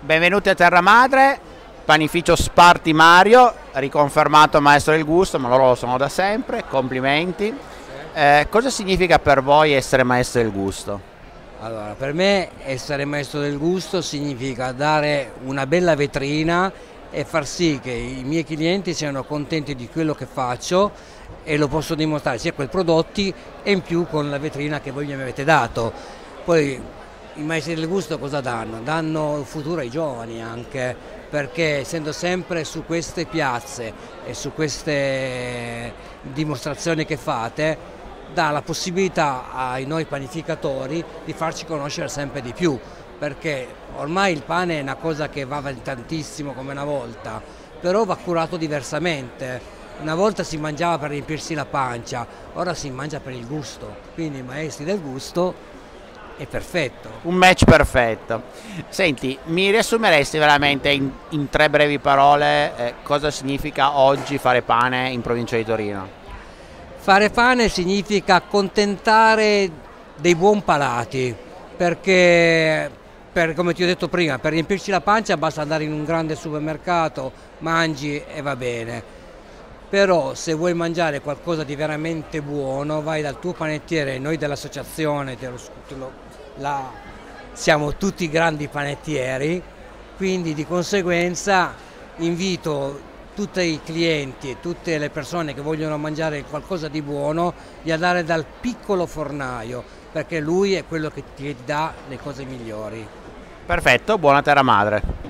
Benvenuti a Terra Madre, panificio Sparti Mario, riconfermato maestro del gusto, ma loro lo sono da sempre, complimenti. Eh, cosa significa per voi essere maestro del gusto? Allora, per me essere maestro del gusto significa dare una bella vetrina e far sì che i miei clienti siano contenti di quello che faccio e lo posso dimostrare sia con i prodotti e in più con la vetrina che voi mi avete dato. Poi i maestri del gusto cosa danno? Danno futuro ai giovani anche, perché essendo sempre su queste piazze e su queste dimostrazioni che fate, dà la possibilità ai noi panificatori di farci conoscere sempre di più, perché ormai il pane è una cosa che va tantissimo come una volta, però va curato diversamente. Una volta si mangiava per riempirsi la pancia, ora si mangia per il gusto, quindi i maestri del gusto è perfetto. Un match perfetto. Senti, mi riassumeresti veramente in, in tre brevi parole eh, cosa significa oggi fare pane in provincia di Torino? Fare pane significa accontentare dei buon palati, perché per, come ti ho detto prima, per riempirci la pancia basta andare in un grande supermercato, mangi e va bene però se vuoi mangiare qualcosa di veramente buono vai dal tuo panettiere, noi dell'associazione siamo tutti grandi panettieri, quindi di conseguenza invito tutti i clienti e tutte le persone che vogliono mangiare qualcosa di buono di andare dal piccolo fornaio perché lui è quello che ti dà le cose migliori. Perfetto, buona terra madre.